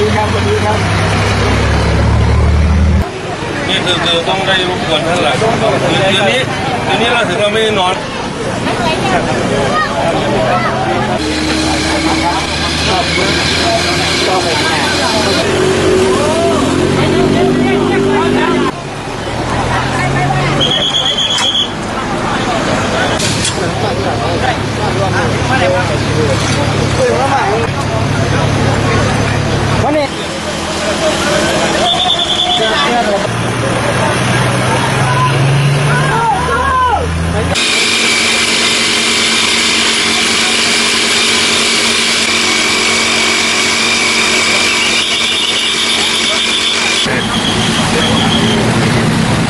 ดีครับสวัสดีครับ นี่คือคือต้องได้รบกวนท่านแหละคือคืนนี้คืนนี้เราถึงเราไม่ได้นอนนี้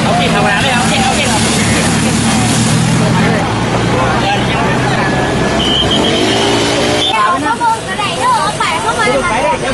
เอาเก่งธรรมดาเลยเอาเก่งเอาเก่ง เอาข้าวโพดกระไดเด้อเอาไปเข้ามา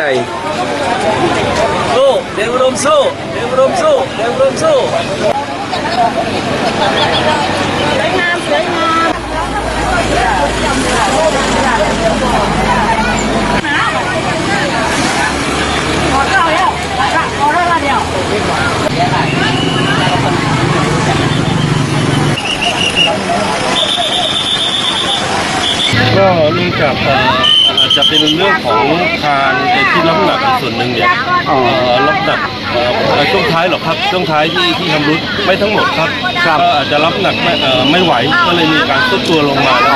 ให้กำลังใจสู้เดี๋ยวอุดมสู้ เดี๋ยวอุดมสู้เดี๋ยวอุดมสู้สวยงามสวยงามก็เนื่องจากเอ่ออาจจะเป็นเรื่องของทานที่รับน้ำหนักในส่วนหนึ่งเนี่ยเอ่อรับน้ำหนักเอ่อช่วงท้ายหรอกครับช่วงท้ายที่ที่ทำรุดไม่ทั้งหมดครับก็อาจจะรับน้ำหนักไม่เอ่อไม่ไหวก็เลยมีการทรุดตัวลงมาแล้ว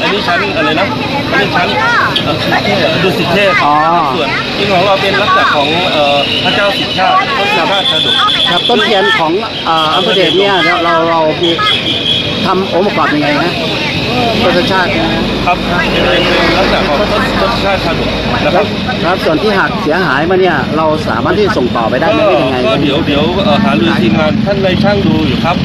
อันนี้ชั้นอะไรนะอันนี้ชั้นเอ่อดุสิตเทพส่วนที่ของเราเป็นลักษณะของเอ่อพระเจ้าสิทธาพระเจ้าชาดก ครับต้นเทียนของอ่าอำเภอเดชเนี่ยเราเราเรามี ทำองค์ประกอบยังไงฮะต้นชาตินะครับเป็นเป็นลักษณะของต้นต้นชาติชาดกนะครับครับส่วนที่หักเสียหายมาเนี่ยเราสามารถที่จะส่งต่อไปได้ไหมก็เป็นยังไงก็เดี๋ยวเดี๋ยวเอ่อหารือทีมงานท่านในช่างดูอยู่ครับ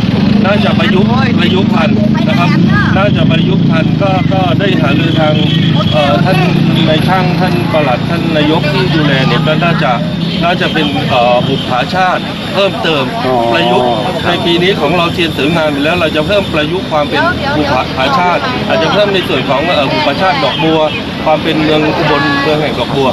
น่าจะประยุกต์ประยุกต์พันธุ์นะครับ น่าจะประยุกต์พันธุ์ก็ก็ได้หารือทางเอ่อท่านในช่างท่านปลัดท่านนายกที่ดูแลเนี่ยก็น่าจะ น่าจะเป็นเอ่อบุปผาชาติ เพิ่มเติมประยุกต์ในปีนี้ของเราเทียนเสริมงานไปแล้วเราจะเพิ่มประยุกต์ความเป็นบุปผาชาติ อาจจะเพิ่มในส่วนของเอ่อบุปผาชาติดอกบัว ความเป็นเมืองอุบลเมืองแห่งดอกบัว